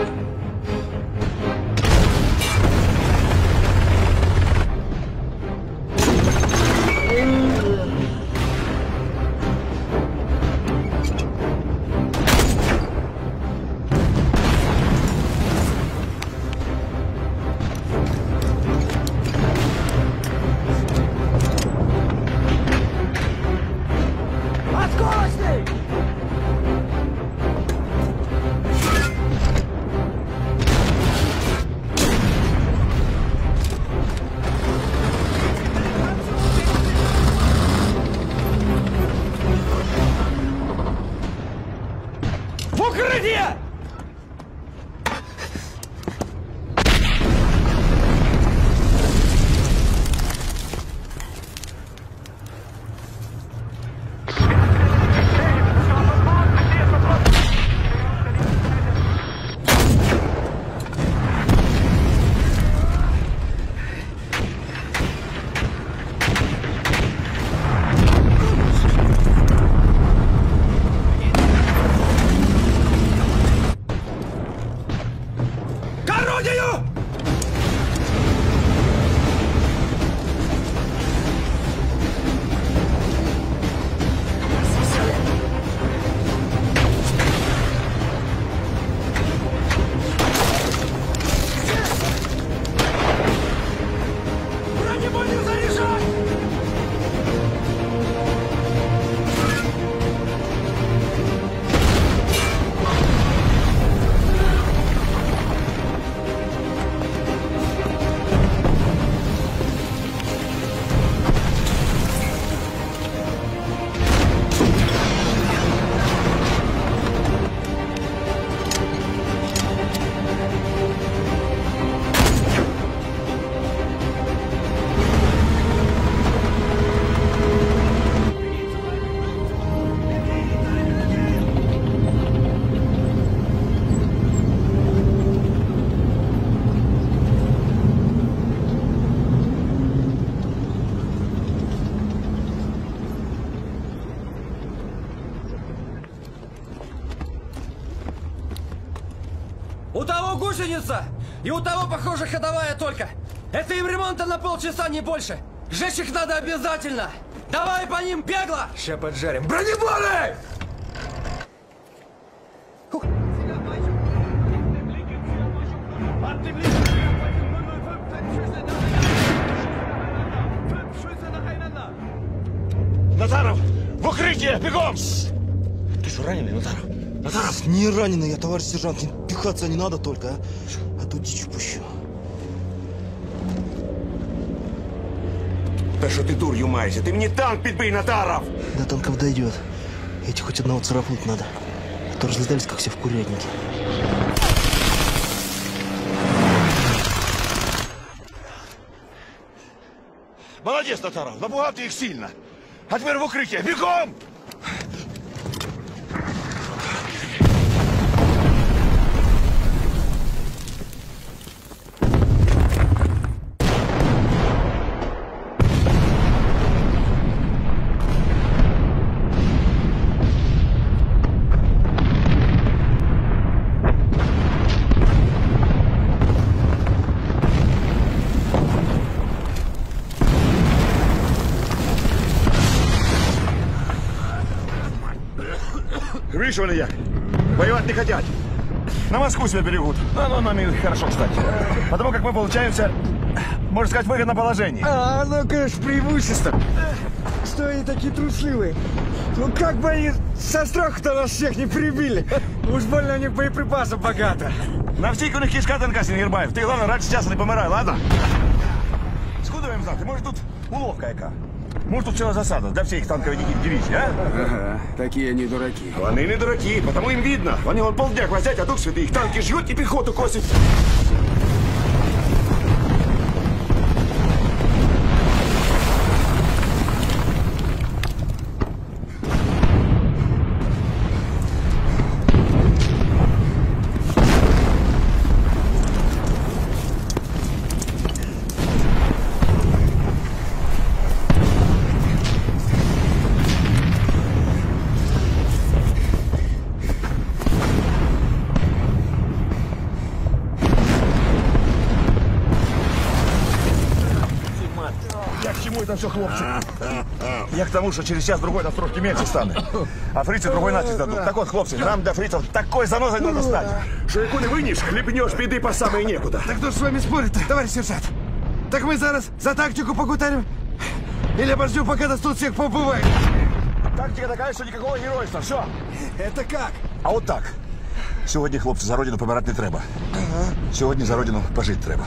В гусеница, и у того, похоже, ходовая только. Это им ремонта на полчаса, не больше. Жечь их надо обязательно. Давай по ним бегло! Ща поджарим. Бронебоны! Назаров! В укрытие! Бегом! Ты что, раненый, Назаров? Назаров! Не раненый я, товарищ сержант. Не пихаться не надо только, а? А то дичь пущу. Та що ти дур'ю маєшся? Ти мені танк підбий, Назаров! До танков дойдет. Эти хоть одного царапнуть надо. А то разлетались, как все в курятнике. Молодець, Назаров! Напугав ти їх сильно! А тепер в укриття! Бігом! Видишь, вони як? Воевать не хотят. На Москву себя берегут. Ну, оно нам и хорошо, кстати. Потому как мы получаемся, можно сказать, в выгодном положении. А, ну, конечно, преимущество. что они такие трусливые. Ну как бы они со страху-то нас всех не прибили. Уж больно у них боеприпасов богато. На всіх у них кишка тонка, Сінгербаєв. Ти, головне, раніше часу не помирай, ладно? Скудуємо знати, може тут уловка яка? Може тут ціла засада для всіх танкових дивізій, а? Ага, такие они дураки. Вони не дураки, потому їм видно. Вони вон полдня гвоздять, а дух святий їх танки жгуть і піхоту косять. все, хлопцы? Я к тому, что через час другой нас трошки меньше стане. А фрицы другой натиск дадут. Так вот, хлопцы, нам для фрицев такой занозой надо стать. Что яку не вынешь, хлебнешь, піди по самое некуда. Так кто ж с вами спорит-то, товарищ сержант? Так мы зараз за тактику покутарим? Или обождем, пока нас тут всех побывает? Тактика такая, что никакого геройства. Все. Это как? А от так. Сьогодні, хлопці, за родину помирати не треба. Сьогодні за родину пожити треба.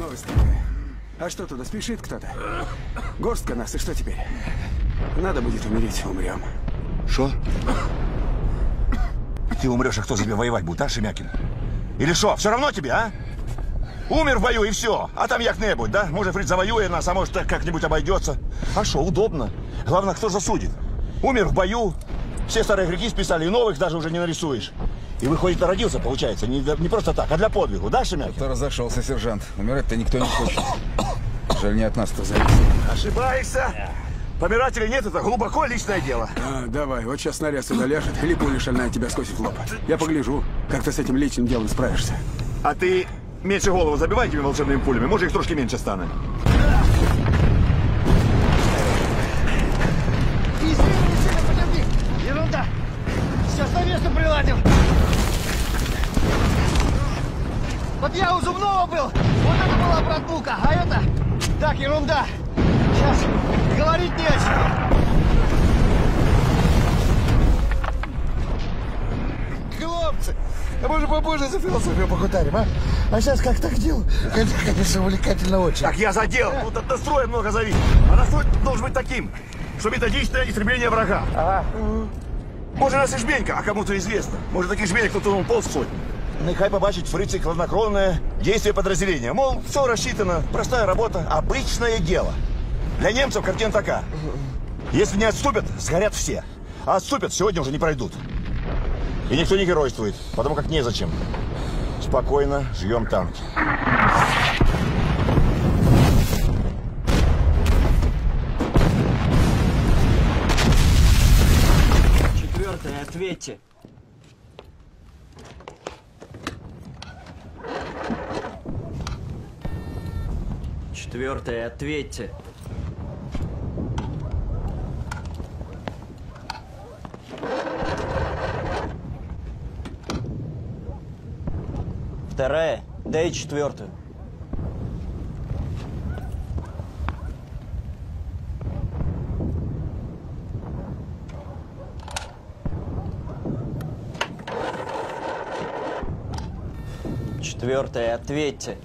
Новость такая. А что туда, спешит кто-то? Горстка нас, и что теперь? Надо будет умереть, умрем. Що? Ты умрешь, а кто за тебя воевать будет, а, Шемякин? Или что, все равно тебе, а? Умер в бою и все. А там як-небудь, да? Может, Фрид завоює нас, а может, так как-нибудь обойдется. А что, удобно. Главное, кто засудит. Умер в бою. Все старые греки списали, и новых даже уже не нарисуешь. И выходит, родился, получается, не, не просто так, а для подвигу, да, Шемякин? Кто разошелся, сержант? Умирать-то никто не хочет. Жаль, не от нас-то зависит. Ошибаешься. Помирателей нет, это глубоко личное дело. А, давай, вот сейчас снаряд сюда ляжет, или пуля шальная тебя скосит в лоб. Я погляжу, как ты с этим личным делом справишься. А ты меньше голову забивай этими волшебными пулями, может, их трошки меньше стане. Ерунда. Сейчас на место приладим. Вот я у зубного был. Вот это была прогулка. А это... Так, ерунда. Сейчас говорить не о чем. Хлопцы, а мы же попозже за философию покутарим, а? А сейчас как так дело? Это, конечно, увлекательно очень. Так я задел. Тут от настроя много зависит. А настрой должен быть таким, что методичное истребление врага. Ага. Може, нас і жменька, а кому-то известно. Може, таких жменек он полсотни. Нехай побачить фрицы хладнокровное действие подразделения. Мол, все рассчитано, простая работа, обычное дело. Для немцев картина такая. Если не отступят, сгорят все. А отступят, сегодня уже не пройдут. И никто не геройствует, потому как незачем. Спокойно жьем танки. Четвертое, ответьте. Четвертое, ответьте. Вторая, дай четвертую. Четвертое, ответьте.